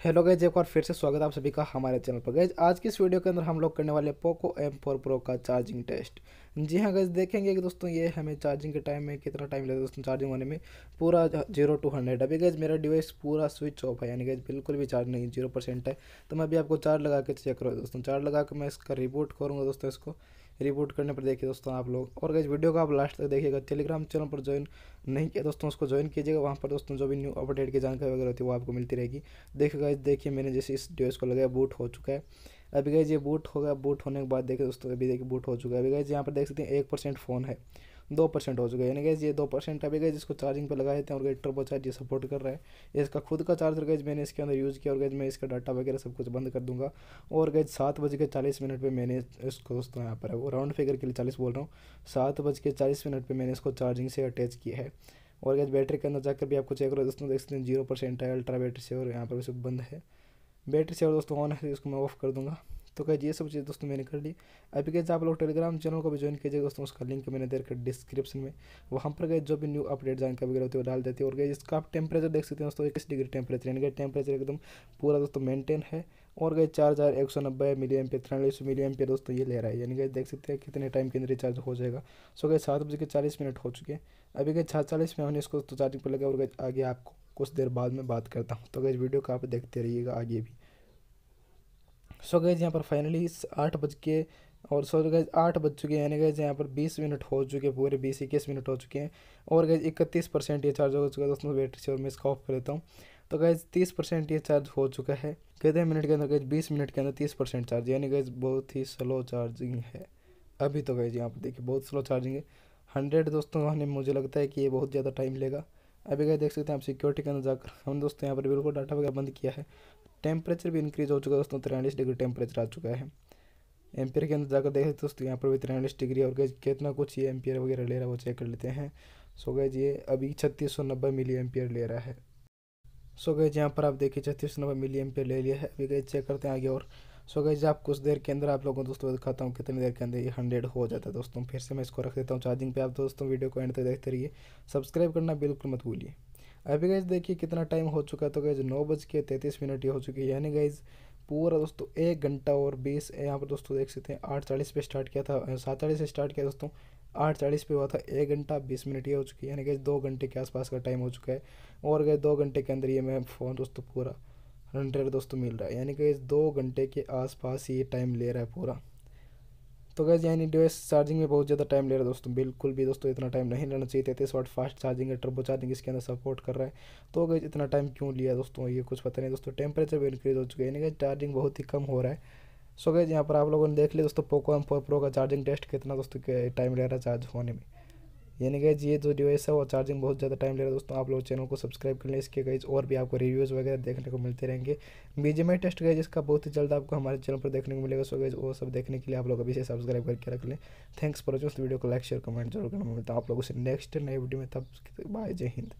Hello guys एक बार फिर से स्वागत आप सभी का हमारे चैनल पर। गैज आज की इस वीडियो के अंदर हम लोग करने वाले पोको एम फोर प्रो का चार्जिंग टेस्ट जी हाँ गैज देखेंगे कि दोस्तों ये हमें चार्जिंग के टाइम में कितना टाइम लगेगा दोस्तों चार्जिंग होने में? पूरा ज़ीरो टू हंड्रेड अभी गैज मेरा डिवाइस पूरा स्विच ऑफ़ है, यानी गैज बिल्कुल भी चार्ज नहीं ज़ीरो परसेंट है। तो मैं अभी आपको चार्ज लगा के चेक करूँ दोस्तों। चार्ज लगा के मैं इसका रिपोर्ट करूँगा दोस्तों इसको। रिबूट करने पर देखिए दोस्तों आप लोग। और गई वीडियो को आप लास्ट तक देखिएगा। टेलीग्राम चैनल पर ज्वाइन नहीं किया दोस्तों, उसको ज्वाइन कीजिएगा। वहाँ पर दोस्तों जो भी न्यू अपडेट की जानकारी वगैरह होती है, वो आपको मिलती रहेगी। देखिएगा देखिए मैंने जैसे इस डिवाइस को लगाया बूट हो चुका है। अभी गए ये बूट होगा बूट होने के बाद देखिए दोस्तों, अभी देखिए बूट हो चुका है। अभी गए यहाँ पर देख सकते हैं, एक परसेंट फ़ोन है। दो परसेंट हो चुका है। यानी गैस ये दो परसेंट अभी गए जिसको चार्जिंग पे लगाए थे और गए ट्रबो चार्ज ये सपोर्ट कर रहा है। इसका खुद का चार्जर गैज मैंने इसके अंदर यूज़ किया और गैज मैं इसका डाटा वगैरह सब कुछ बंद कर दूँगा। और गैज सात बज के चालीस मिनट पर मैंने इसको दोस्तों यहाँ पर राउंड फिगर के लिए चालीस बोल रहा हूँ। सात बज के चालीस मिनट पर मैंने इसको चार्जिंग से अटैच किया है। और गैस बैटरी के अंदर जाकर भी आपको चेक करो दोस्तों देख सकते हैं ज़ीरो परसेंट है अल्ट्रा बैटरी से और यहाँ पर सब बंद है। बैटरी से और दोस्तों ऑन है, इसको मैं ऑफ़ कर दूँगा। तो क्या ये सब चीज़ दोस्तों मैंने कर ली। अभी कैसे आप लोग टेलीग्राम चैनल को भी ज्वाइन कीजिए दोस्तों, उसका लिंक मैंने दे रखा डिस्क्रिप्शन में। वहाँ पर गए जो भी न्यू अपडेट जानकारी वगैरह होती है डाल देती है। और गए इसका आप टेम्परेचर देख सकते हैं दोस्तों, इक्कीस डिग्री टेम्परेचर यानी कि टेम्परेचर एकदम पूरा दोस्तों मेनटेन है। और गए चार हज़ार एक सौ नब्बे मिली एम पे तिरालीस मिली एम पे दोस्तों ये ले रहा है। यानी कि देख सकते हैं कितने टाइम के अंदर रिचार्ज हो जाएगा। सो गए सात बजे के चालीस मिनट हो चुके हैं। अभी गए छः चालीस में हमने इसको तो चार्जिंग पर लगा और गए आगे आपको कुछ देर बाद में बात करता हूँ। तो गए वीडियो को आप देखते रहिएगा आगे भी। सो गए यहाँ पर फाइनली आठ बज के और सो गए आठ बज चुके हैं। यानी गए यहाँ पर बीस मिनट हो चुके हैं पूरे बीस, इक्कीस मिनट हो चुके हैं। और गए इकतीस परसेंट ये चार्ज हो चुका है। दोस्तों बैटरी से और मैं इसका ऑफ़ कर देता हूँ। तो गए तीस परसेंट ये चार्ज हो चुका है। कितने मिनट के अंदर गए बीस मिनट के अंदर तीस परसेंट चार्ज यानी गए बहुत ही स्लो चार्जिंग है। अभी तो गए यहाँ पर देखिए, बहुत स्लो चार्जिंग है। हंड्रेड दोस्तों हमें मुझे लगता है कि ये बहुत ज़्यादा टाइम लेगा। अभी गए देख सकते हैं आप सिक्योरिटी के अंदर जाकर। हम दोस्तों, यहाँ पर बिल्कुल डाटा वगैरह बंद किया है। टेम्परेचर भी इंक्रीज हो चुका है, दोस्तों तिरालीस डिग्री टेम्परेचर आ चुका है। एम्पियर के अंदर जाकर देखें दोस्तों, यहाँ पर भी तिरालीस डिग्री और गैज कितना कुछ ये एम्पियर वगैरह ले रहा है, वो चेक कर लेते हैं। सो गैज ये अभी छत्तीस सौ नब्बे मिली एम्पियर ले रहा है। सो गैज यहाँ पर आप देखिए, छत्तीस सौ नब्बे मिली एम्पियर ले लिया है। अभी गैज चेक करते हैं आगे और। सो गैज आप कुछ देर के अंदर आप लोगों को, दोस्तों, दिखाता हूँ कितनी देर के अंदर ये हंड्रेड हो जाता है, दोस्तों। फिर से मैं इसको रख देता हूँ चार्जिंग पे। आप दोस्तों, वीडियो को एंड तक देखते रहिए। सब्सक्राइब करना बिल्कुल मत भूलिए। अभी गैज देखिए कितना टाइम हो चुका है। तो गैज नौ बज के तैंतीस मिनट ये हो चुकी है। यानी गैज पूरा दोस्तों एक घंटा और बीस, यहाँ पर दोस्तों देख सकते हैं, आठ चालीस पे स्टार्ट किया था सात चालीस से स्टार्ट किया दोस्तों, आठ चालीस पे हुआ था, एक घंटा बीस मिनट ये हो चुकी है। यानी कि दो घंटे के आसपास का टाइम हो चुका है। और गए दो घंटे के अंदर ये मैं फ़ोन दोस्तों पूरा हंड्रेड दोस्तों मिल रहा है। यानी कि दो घंटे के आसपास ये टाइम ले रहा है पूरा। तो गैस यानी डिवाइस चार्जिंग में बहुत ज़्यादा टाइम ले रहा है दोस्तों। बिल्कुल भी दोस्तों, इतना टाइम नहीं लेना चाहिए। तैतीस वाट फास्ट चार्जिंग है ट्रबो चार्जिंग इसके अंदर सपोर्ट कर रहा है। तो गैस इतना टाइम क्यों लिया दोस्तों? ये कुछ पता नहीं दोस्तों। टेम्परेचर भी इंक्रीज हो चुका है। यानी कि चार्जिंग बहुत ही कम हो रहा है। सो गैस यहाँ पर आप लोगों ने देख लिया दोस्तों पोको एम फोर प्रो का चार्जिंग टेस्ट कितना दोस्तों टाइम ले रहा है चार्ज होने में। यानी गैज ये जो डिवाइस है, वो चार्जिंग बहुत ज़्यादा टाइम ले रहा है दोस्तों। आप लोग चैनल को सब्सक्राइब कर लें। इसके गैज और भी आपको रिव्यूज़ वगैरह देखने को मिलते रहेंगे। बीजेमआई टेस्ट गए जिसका बहुत ही जल्द आपको हमारे चैनल पर देखने को मिलेगा। सो गैज वो सब देखने के लिए आप लोग अभी से सब्सक्राइब करके रख लें। थैंक्स फॉर वॉचिंग वीडियो को लाइक शेयर कमेंट ज़रूर करना। मिलता है आप लोगों से नेक्स्ट नए वीडियो में। तब बाय जय हिंद।